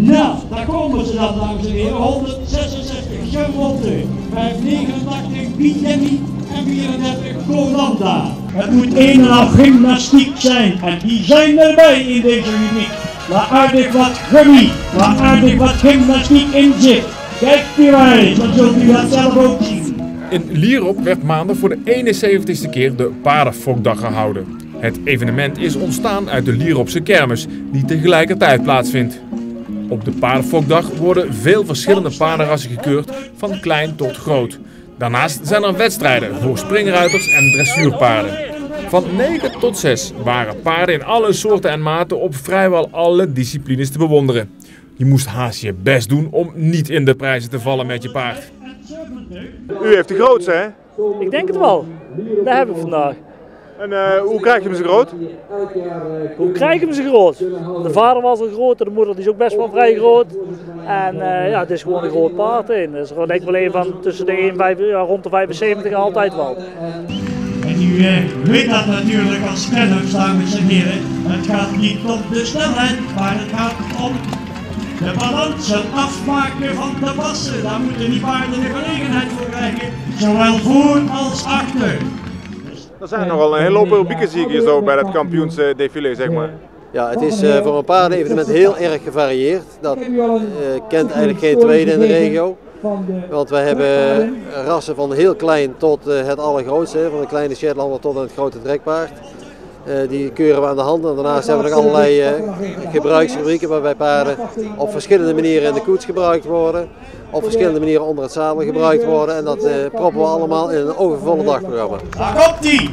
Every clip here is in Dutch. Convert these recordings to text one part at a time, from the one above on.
Nou, daar komen ze dan, dames en heren. 166 Geronte, 589 Biemi en 34 Colanda. Het moet een en al gymnastiek zijn en die zijn erbij in deze uniek. Waar aardig wat gummy, waar aardig wat gymnastiek in zit. Kijk hier eens, dan zult u dat zelf ook zien. In Lierop werd maandag voor de 71ste keer de Paardenfokdag gehouden. Het evenement is ontstaan uit de Lieropse kermis, die tegelijkertijd plaatsvindt. Op de Paardenfokdag worden veel verschillende paardenrassen gekeurd, van klein tot groot. Daarnaast zijn er wedstrijden voor springruiters en dressuurpaarden. Van 9 tot 6 waren paarden in alle soorten en maten op vrijwel alle disciplines te bewonderen. Je moest haast je best doen om niet in de prijzen te vallen met je paard. U heeft de grootste, hè? Ik denk het wel. Dat heb ik vandaag. En uh, hoe krijg je hem zo groot? Hoe krijg je hem zo groot? De vader was al groot, de moeder die is ook best wel vrij groot. En uh, ja, het is gewoon een groot paard in. Het is gewoon denk ik wel een van tussen de 1, 5, ja, rond de 75 altijd wel. En u uh, weet dat natuurlijk als kenners, dames en heren. Het gaat niet om de snelheid, maar het gaat om de balans, het afmaken van de passen. Daar moeten die paarden de gelegenheid voor krijgen, zowel voor als achter. Er zijn nogal een hele hoop rubrieken zie ik hier zo bij dat kampioensdefilé, zeg maar. Ja, het is uh, voor een paardenevenement heel erg gevarieerd. Dat uh, kent eigenlijk geen tweede in de regio. Want we hebben rassen van heel klein tot uh, het allergrootste, van de kleine Shetlander tot het grote trekpaard. Die keuren we aan de hand. En daarnaast hebben we nog allerlei gebruiksrubrieken waarbij paarden op verschillende manieren in de koets gebruikt worden. Op verschillende manieren onder het zadel gebruikt worden. En dat proppen we allemaal in een overvolle dagprogramma. Daar komt die!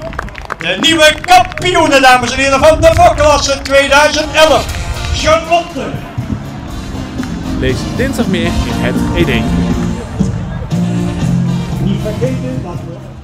De nieuwe kampioenen, dames en heren, van de voorklasse 2011. Charlotte. Lees dinsdag meer in het ED. Niet vergeten dat we